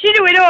犀里伟的